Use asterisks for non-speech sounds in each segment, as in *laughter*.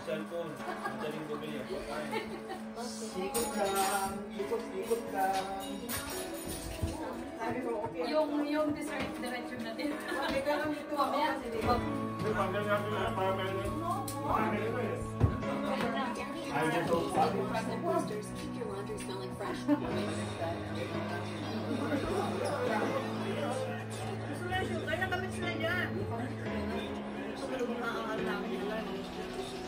Cellphone, jaring Yung, yung dessert, diretso natin. Natin na, para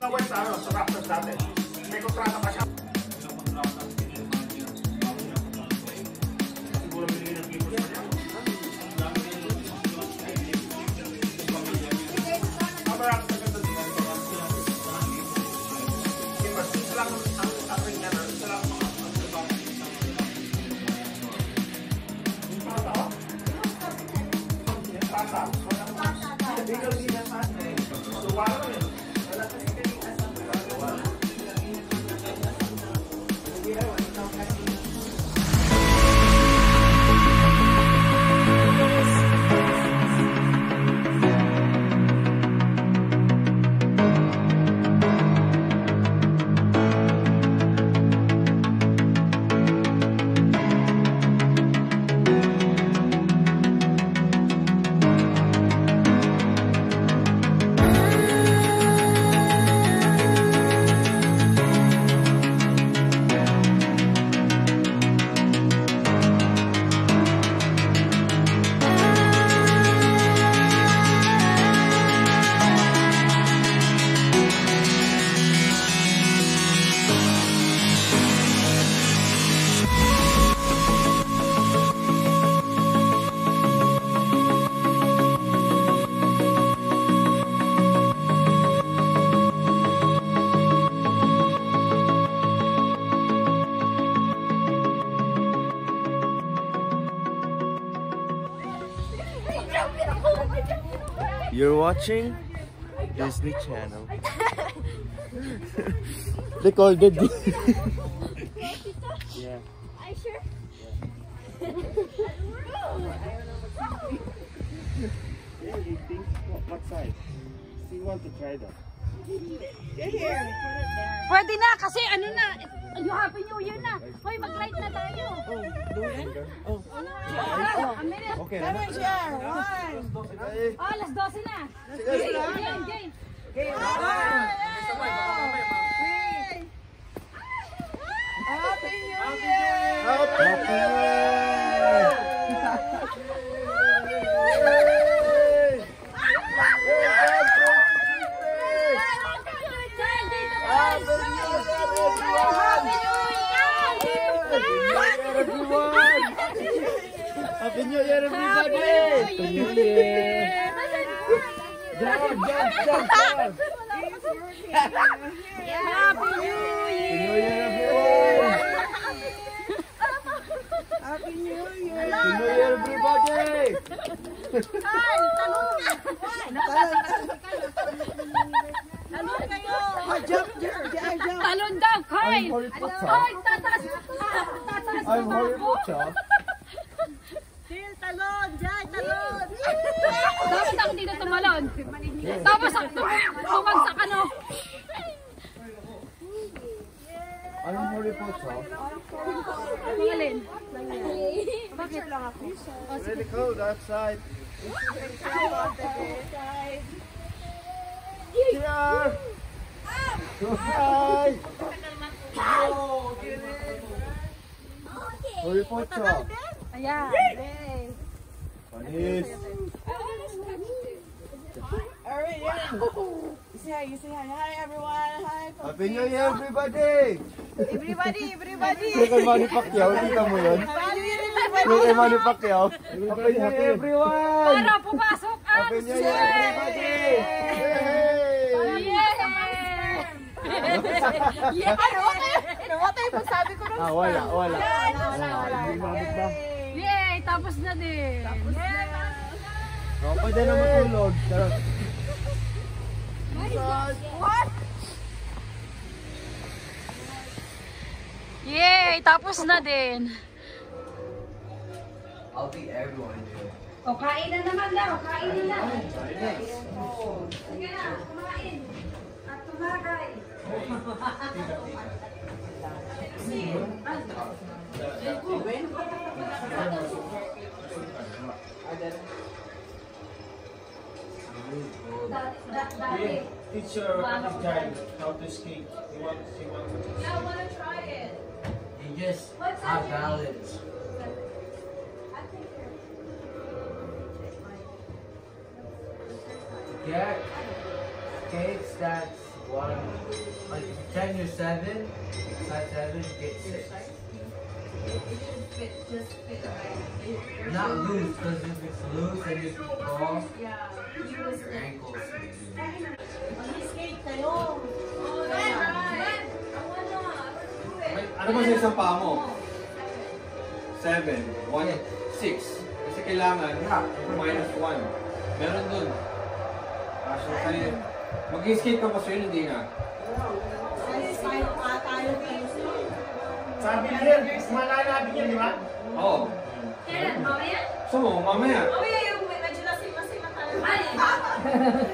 Naway sa ano, sa Raptors dati. May kontrata pa siya. Watching Disney Channel. *laughs* Recorded. yeah. I sure. Yeah, you think what, what size? Do you want to try that? Pwede na kasi ano na, yung Happy New Year na. Hoy, mag-light na tayo. Oh. Oh, oh a minute. Okay. Ano? Oh, alas 12 na. Game, game. Happy New Year! Happy New Year, everybody! Happy New Year! Jump, jump, jump, jump! Happy New Happy New Year. Year! Happy New Year, everybody! Talon daw, Kyle. I'm Harry Potter. Ay. I'm Potter. hindi tumalon. Tapos bumagsak ano. Anong huli sa? Ang alin? Bakit lang ako? Oh, really cold outside. Here! Hi! Huli po sa? Ayan. Panis. Alright, yeah. You say hi, you say hi. Hi, everyone. Hi, Happy New Year, everybody! everybody, everybody. Yung kay Manny Pacquiao, kita mo yun? Happy New Year, everybody. Yung kay Manny Pacquiao. Happy New Year, everyone! Para pumasok ang Happy New Year, everybody! Yay! Yeah! Namatay pa sabi ko nung Ah, wala, wala. Hindi mabot ba? Yay! Tapos na din. Oh, pwede na matulog. Charot. Yay! Tapos na din. I'll beat everyone, dude. O, kain na naman daw. Kain na lang. Sige na, kumain. At tumagay. Da- da- Dati. teach your child how to skate. He wants, he wants to skate. I want to try it. You just What's have balance. Yeah, skates, that one. Like, 10, or 7, Size 7, get 6. It, it should fit, just fit right. Not loose, because if it's loose and if you fall, yeah. your ankles. Mag-skate kayo. Oh, it. Ano ba sa isang paa mo? Seven. One, six. Kasi kailangan, minus one. Meron dun. Ah, so kayo, mag-skate ka pa sa'yo, hindi na. Tayo pa tayo kayo. Sabi niya, kumakain natin yan, di ba? Oo. Kailan? Mamaya? Gusto mo, mamaya. Mamaya yung medyo lasing-lasing na tayo. Ay!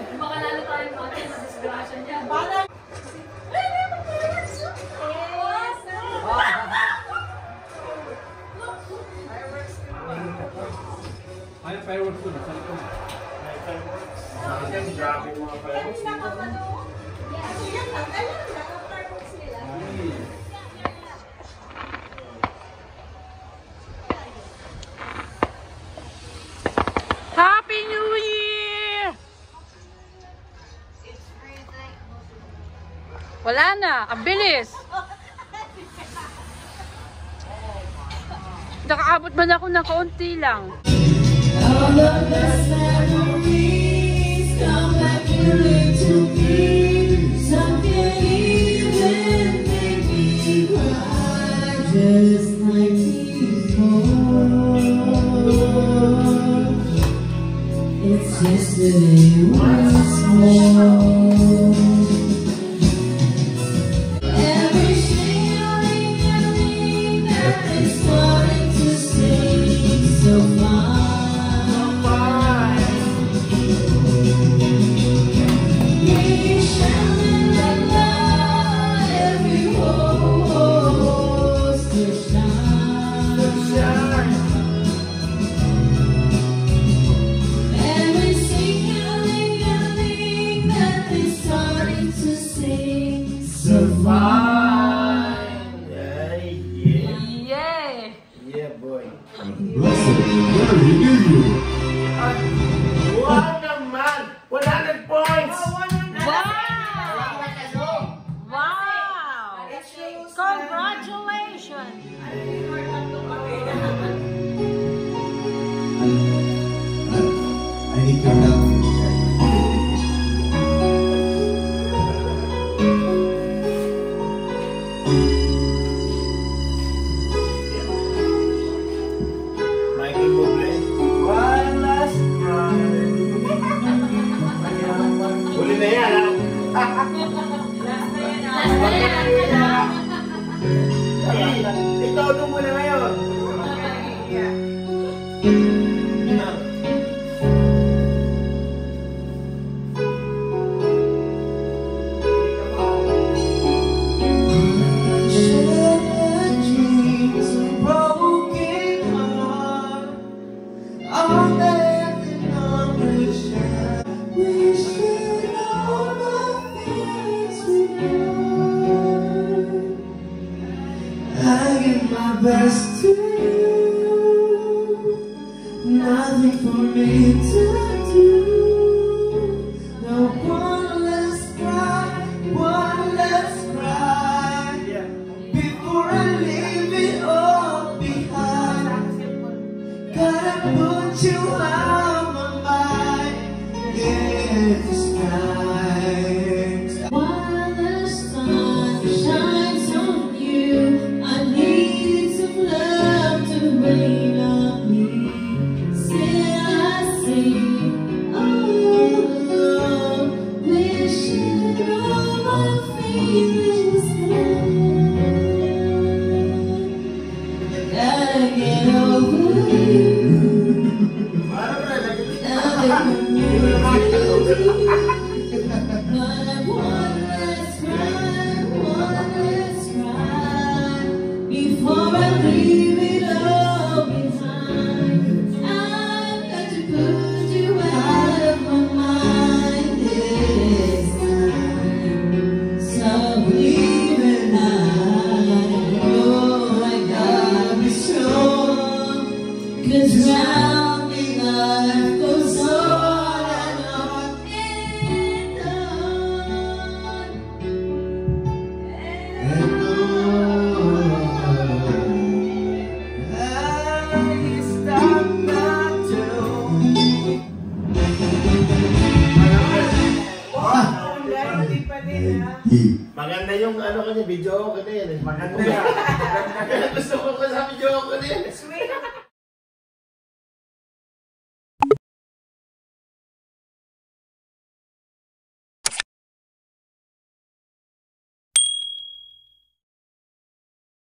*laughs* Parang... Ay, fireworks dun. Sa likod. May fireworks. Sayang, grabe mga fireworks dito. Ay. na. Ang bilis. Nakaabot man ako ng kaunti lang. All of memories come back to me. Some can even make me cry. Just like before. It's. Christ. Blessed, where do you? Maganda yung ano kanya, video ko na yan eh. Maganda yan. Gusto ko ko sa video ko na yan. Eh.